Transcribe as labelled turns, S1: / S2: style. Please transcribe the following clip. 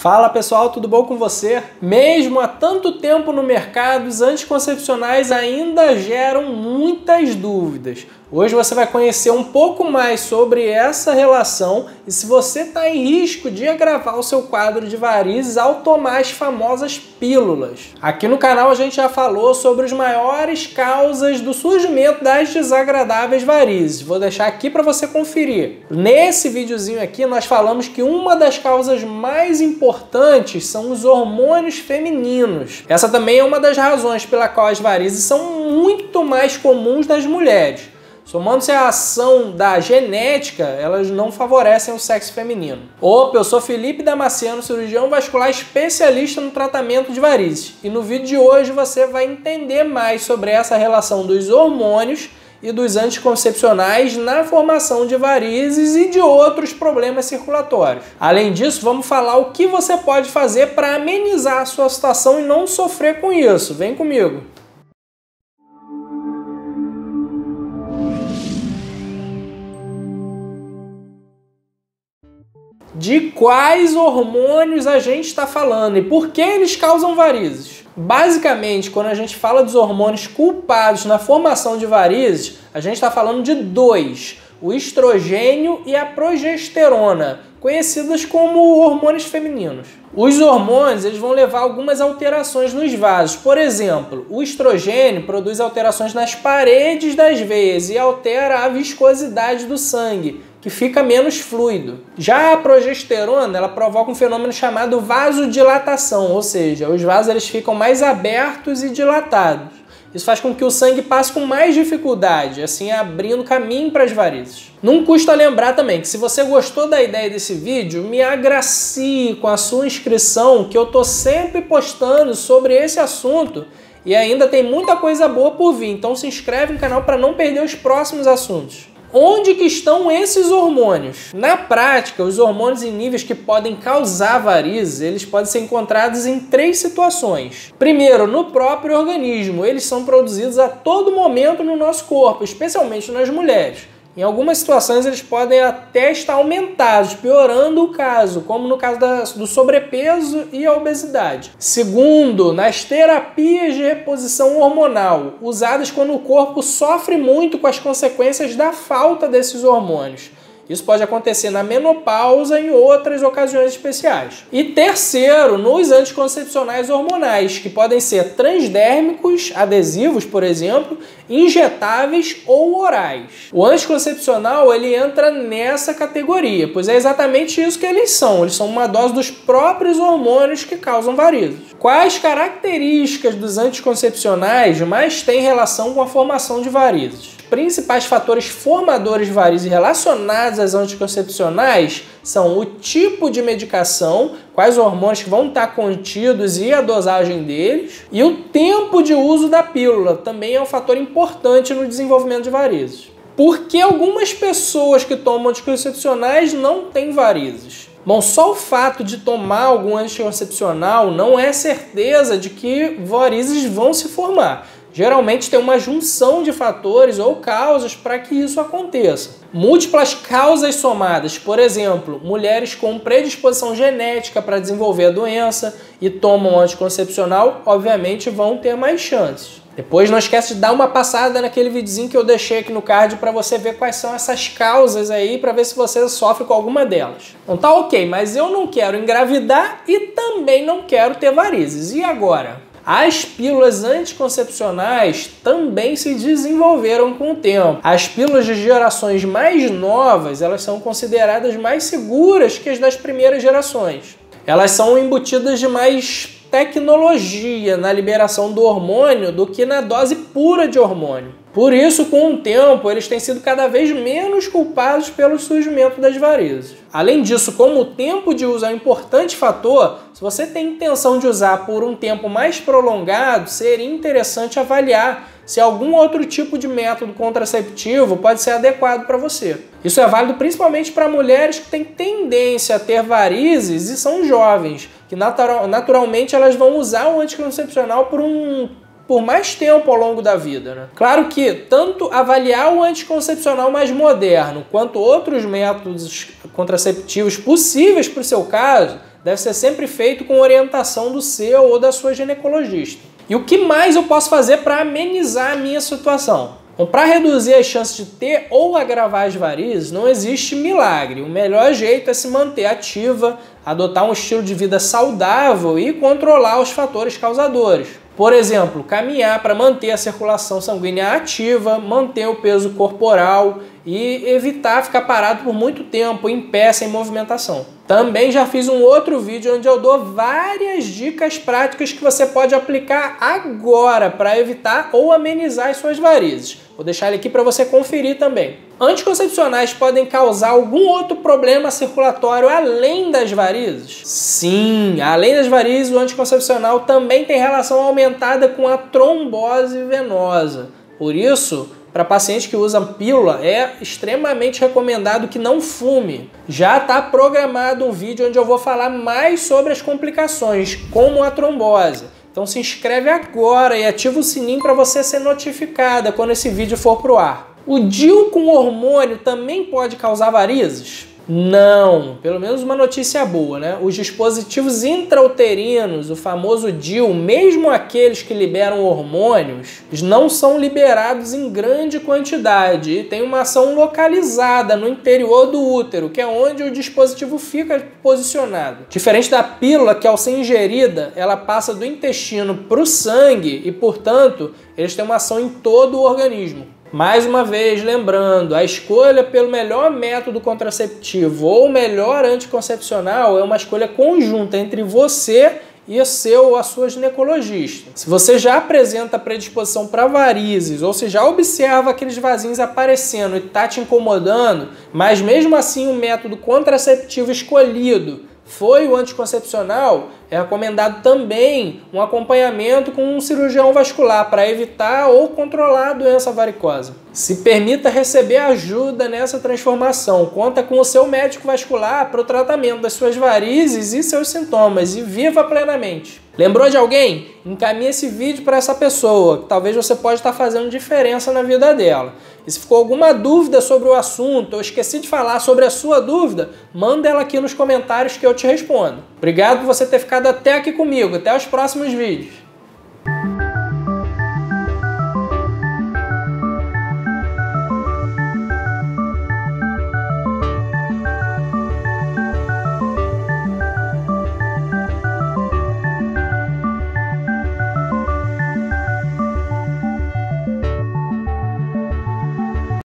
S1: Fala pessoal, tudo bom com você? Mesmo há tanto tempo no mercado, os anticoncepcionais ainda geram muitas dúvidas. Hoje você vai conhecer um pouco mais sobre essa relação e se você está em risco de agravar o seu quadro de varizes ao tomar as famosas pílulas. Aqui no canal a gente já falou sobre as maiores causas do surgimento das desagradáveis varizes. Vou deixar aqui para você conferir. Nesse videozinho aqui nós falamos que uma das causas mais importantes são os hormônios femininos. Essa também é uma das razões pela qual as varizes são muito mais comuns nas mulheres. Somando-se a ação da genética, elas não favorecem o sexo feminino. Opa, eu sou Felipe Damasceno, cirurgião vascular especialista no tratamento de varizes. E no vídeo de hoje você vai entender mais sobre essa relação dos hormônios e dos anticoncepcionais na formação de varizes e de outros problemas circulatórios. Além disso, vamos falar o que você pode fazer para amenizar a sua situação e não sofrer com isso. Vem comigo. De quais hormônios a gente está falando e por que eles causam varizes. Basicamente, quando a gente fala dos hormônios culpados na formação de varizes, a gente está falando de dois: o estrogênio e a progesterona, conhecidas como hormônios femininos. Os hormônios eles vão levar algumas alterações nos vasos. Por exemplo, o estrogênio produz alterações nas paredes das veias e altera a viscosidade do sangue que fica menos fluido. Já a progesterona, ela provoca um fenômeno chamado vasodilatação, ou seja, os vasos eles ficam mais abertos e dilatados. Isso faz com que o sangue passe com mais dificuldade, assim abrindo caminho para as varizes. Não custa lembrar também que se você gostou da ideia desse vídeo, me agracie com a sua inscrição, que eu tô sempre postando sobre esse assunto e ainda tem muita coisa boa por vir. Então se inscreve no canal para não perder os próximos assuntos. Onde que estão esses hormônios? Na prática, os hormônios em níveis que podem causar varizes, eles podem ser encontrados em três situações. Primeiro, no próprio organismo, eles são produzidos a todo momento no nosso corpo, especialmente nas mulheres. Em algumas situações, eles podem até estar aumentados, piorando o caso, como no caso da, do sobrepeso e a obesidade. Segundo, nas terapias de reposição hormonal, usadas quando o corpo sofre muito com as consequências da falta desses hormônios. Isso pode acontecer na menopausa e em outras ocasiões especiais. E terceiro, nos anticoncepcionais hormonais, que podem ser transdérmicos, adesivos, por exemplo, injetáveis ou orais. O anticoncepcional ele entra nessa categoria, pois é exatamente isso que eles são. Eles são uma dose dos próprios hormônios que causam varizes. Quais características dos anticoncepcionais mais têm relação com a formação de varizes? Principais fatores formadores de varizes relacionados às anticoncepcionais são o tipo de medicação, quais hormônios vão estar contidos e a dosagem deles, e o tempo de uso da pílula também é um fator importante no desenvolvimento de varizes. Por que algumas pessoas que tomam anticoncepcionais não têm varizes? Bom, só o fato de tomar algum anticoncepcional não é certeza de que varizes vão se formar. Geralmente tem uma junção de fatores ou causas para que isso aconteça. Múltiplas causas somadas, por exemplo, mulheres com predisposição genética para desenvolver a doença e tomam anticoncepcional, obviamente vão ter mais chances. Depois não esquece de dar uma passada naquele videozinho que eu deixei aqui no card para você ver quais são essas causas aí, para ver se você sofre com alguma delas. Então tá ok, mas eu não quero engravidar e também não quero ter varizes. E agora? As pílulas anticoncepcionais também se desenvolveram com o tempo. As pílulas de gerações mais novas, elas são consideradas mais seguras que as das primeiras gerações. Elas são embutidas de mais tecnologia na liberação do hormônio do que na dose pura de hormônio. Por isso, com o tempo, eles têm sido cada vez menos culpados pelo surgimento das varizes. Além disso, como o tempo de uso é um importante fator, se você tem intenção de usar por um tempo mais prolongado, seria interessante avaliar se algum outro tipo de método contraceptivo pode ser adequado para você. Isso é válido principalmente para mulheres que têm tendência a ter varizes e são jovens, que natural, naturalmente elas vão usar o anticoncepcional por um por mais tempo ao longo da vida. Né? Claro que tanto avaliar o anticoncepcional mais moderno quanto outros métodos contraceptivos possíveis para o seu caso deve ser sempre feito com orientação do seu ou da sua ginecologista. E o que mais eu posso fazer para amenizar a minha situação? Bom, para reduzir as chances de ter ou agravar as varizes, não existe milagre. O melhor jeito é se manter ativa, adotar um estilo de vida saudável e controlar os fatores causadores. Por exemplo, caminhar para manter a circulação sanguínea ativa, manter o peso corporal e evitar ficar parado por muito tempo em pé sem movimentação. Também já fiz um outro vídeo onde eu dou várias dicas práticas que você pode aplicar agora para evitar ou amenizar as suas varizes. Vou deixar ele aqui para você conferir também. Anticoncepcionais podem causar algum outro problema circulatório além das varizes? Sim, além das varizes, o anticoncepcional também tem relação aumentada com a trombose venosa. Por isso, para pacientes que usam pílula, é extremamente recomendado que não fume. Já está programado um vídeo onde eu vou falar mais sobre as complicações, como a trombose. Então se inscreve agora e ativa o sininho para você ser notificada quando esse vídeo for pro ar. O DIU com hormônio também pode causar varizes? Não, pelo menos uma notícia boa, né? Os dispositivos intrauterinos, o famoso DIL, mesmo aqueles que liberam hormônios, não são liberados em grande quantidade e tem uma ação localizada no interior do útero, que é onde o dispositivo fica posicionado. Diferente da pílula, que ao ser ingerida, ela passa do intestino para o sangue e, portanto, eles têm uma ação em todo o organismo. Mais uma vez, lembrando, a escolha pelo melhor método contraceptivo ou melhor anticoncepcional é uma escolha conjunta entre você e o seu ou a sua ginecologista. Se você já apresenta predisposição para varizes ou se já observa aqueles vasinhos aparecendo e está te incomodando, mas mesmo assim o método contraceptivo escolhido foi o anticoncepcional, é recomendado também um acompanhamento com um cirurgião vascular para evitar ou controlar a doença varicosa. Se permita receber ajuda nessa transformação. Conta com o seu médico vascular para o tratamento das suas varizes e seus sintomas e viva plenamente. Lembrou de alguém? Encaminhe esse vídeo para essa pessoa, que talvez você pode estar fazendo diferença na vida dela. E se ficou alguma dúvida sobre o assunto ou esqueci de falar sobre a sua dúvida, manda ela aqui nos comentários que eu te respondo. Obrigado por você ter ficado até aqui comigo. Até os próximos vídeos.